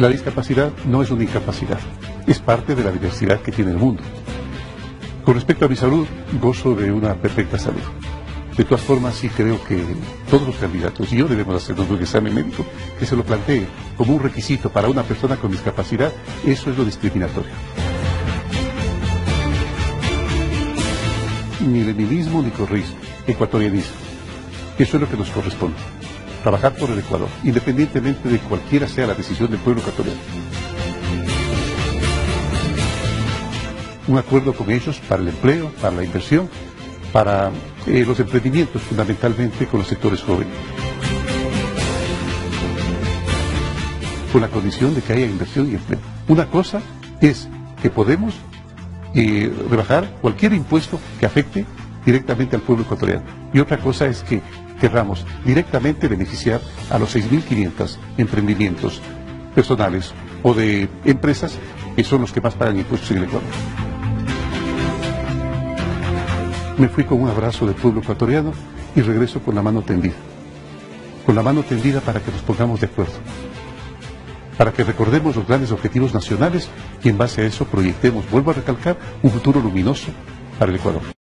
La discapacidad no es una incapacidad, es parte de la diversidad que tiene el mundo. Con respecto a mi salud, gozo de una perfecta salud. De todas formas, sí creo que todos los candidatos y yo debemos hacernos un examen médico que se lo plantee como un requisito para una persona con discapacidad. Eso es lo discriminatorio. Ni leninismo ni corrismo, ecuatorianismo. Eso es lo que nos corresponde. Trabajar por el Ecuador, independientemente de cualquiera sea la decisión del pueblo ecuatoriano. Un acuerdo con ellos para el empleo, para la inversión, para eh, los emprendimientos, fundamentalmente con los sectores jóvenes. Con la condición de que haya inversión y empleo. Una cosa es que podemos eh, rebajar cualquier impuesto que afecte directamente al pueblo ecuatoriano. Y otra cosa es que querramos directamente beneficiar a los 6.500 emprendimientos personales o de empresas que son los que más pagan impuestos en el Ecuador. Me fui con un abrazo del pueblo ecuatoriano y regreso con la mano tendida. Con la mano tendida para que nos pongamos de acuerdo. Para que recordemos los grandes objetivos nacionales y en base a eso proyectemos, vuelvo a recalcar, un futuro luminoso para el Ecuador.